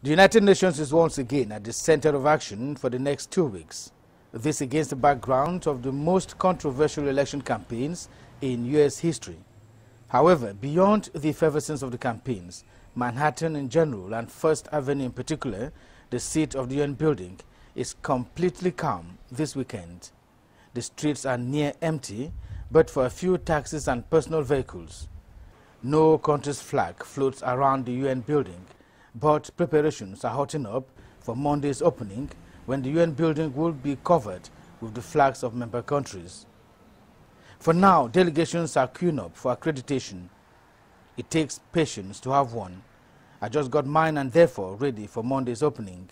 The United Nations is once again at the center of action for the next two weeks. This against the background of the most controversial election campaigns in U.S. history. However, beyond the effervescence of the campaigns, Manhattan in general and First Avenue in particular, the seat of the UN building, is completely calm this weekend. The streets are near empty, but for a few taxis and personal vehicles. No country's flag floats around the UN building, but preparations are hotting up for Monday's opening when the UN building will be covered with the flags of member countries. For now, delegations are queuing up for accreditation. It takes patience to have one. I just got mine and therefore ready for Monday's opening.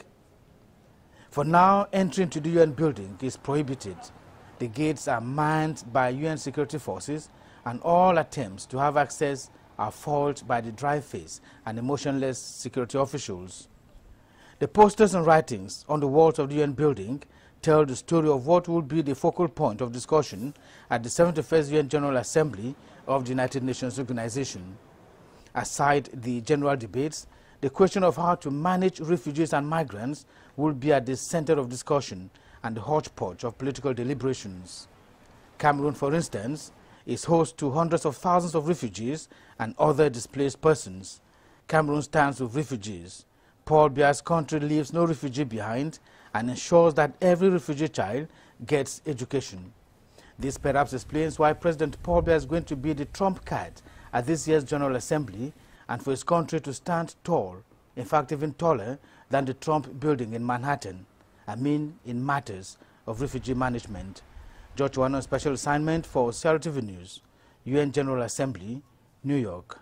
For now, entry into the UN building is prohibited. The gates are manned by UN security forces and all attempts to have access are foiled by the dry face and emotionless security officials. The posters and writings on the walls of the UN building tell the story of what will be the focal point of discussion at the 71st UN General Assembly of the United Nations Organization. Aside the general debates, the question of how to manage refugees and migrants will be at the center of discussion and the hodgepodge of political deliberations. Cameroon, for instance, is host to hundreds of thousands of refugees and other displaced persons. Cameroon stands with refugees. Paul Biya's country leaves no refugee behind and ensures that every refugee child gets education. This perhaps explains why President Paul Biya is going to be the trump card at this year's General Assembly and for his country to stand tall, in fact even taller than the Trump building in Manhattan, I mean in matters of refugee management. George Ewane, special assignment for CRTV News, UN General Assembly, New York.